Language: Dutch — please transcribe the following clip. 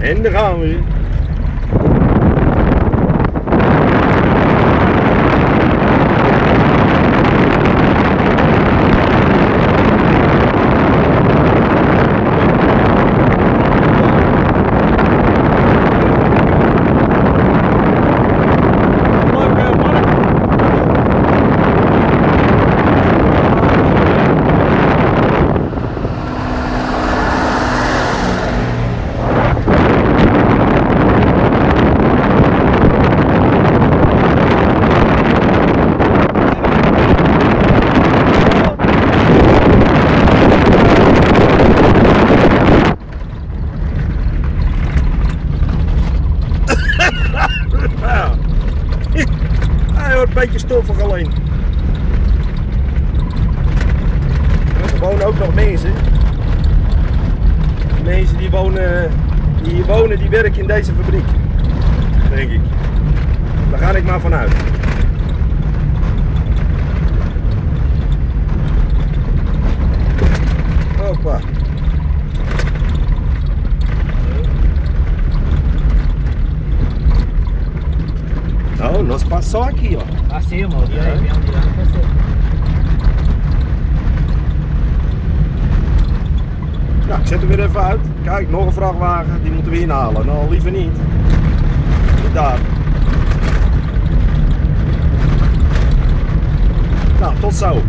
En daar gaan we. Een beetje stoffig alleen. Er wonen ook nog mensen. Mensen die wonen, die hier wonen, die werken in deze fabriek. Denk ik. Daar ga ik maar vanuit. Hoppa. Nós passou aqui, ó. Passei, amor. E aí, mesmo passei. Nou, ik zet hem weer even uit. Kijk, nog een vrachtwagen, die moeten we inhalen. Nou, liever niet. Niet daar. Nou, tot zo.